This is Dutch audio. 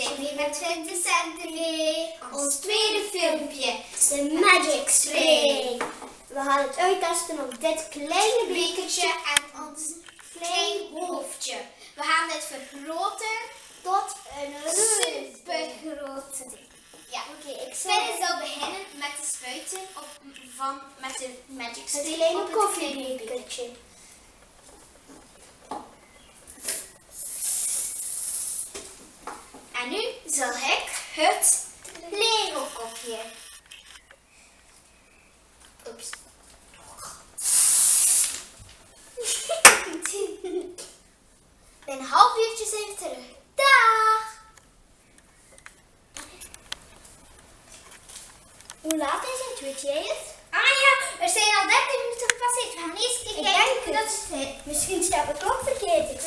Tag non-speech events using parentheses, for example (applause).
Weer met 20 centen weer. Ons tweede filmpje. De Magic Spray. We gaan het uittesten op dit kleine bekertje en ons klein hoofdje. We gaan dit vergroten tot een supergrote. Ja, oké. ik zal beginnen met de spuiten op, van, met de Magic Spray. Het kleine koffiebekertje. Zal ik het Lego kopje. Oeps. (laughs) Binnen een half uurtje we terug. Dag! Hoe laat is het? Weet jij het? Ah ja, er zijn al 30 minuten gepasseerd. We gaan eerst Ik kijken. denk dat het, misschien staat de klok verkeerd.